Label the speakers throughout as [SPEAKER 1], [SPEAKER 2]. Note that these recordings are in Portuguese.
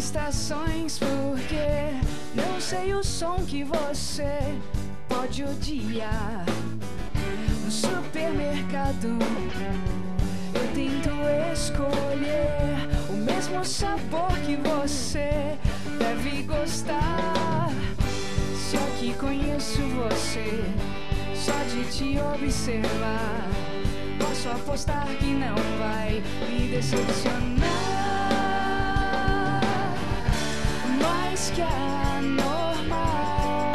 [SPEAKER 1] estações porque não sei o som que você pode odiar. No supermercado eu tento escolher o mesmo sabor que você deve gostar. Se aqui conheço você só de te observar, posso apostar que não vai me decepcionar. Mais que a normal,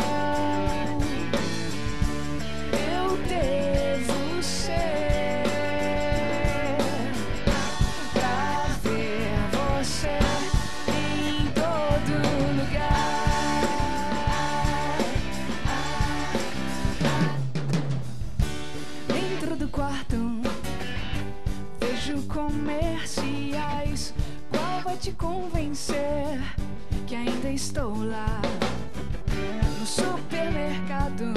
[SPEAKER 1] eu devo ser pra ver você em todo lugar. Dentro do quarto vejo comerciais. Qual vai te convencer que ainda estou lá? No supermercado,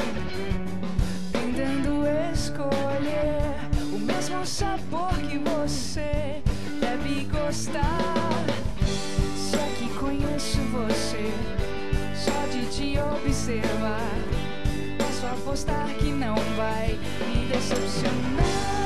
[SPEAKER 1] tentando escolher o mesmo sabor que você deve gostar. Se aqui conheço você, só de te observar. Posso apostar que não vai me decepcionar.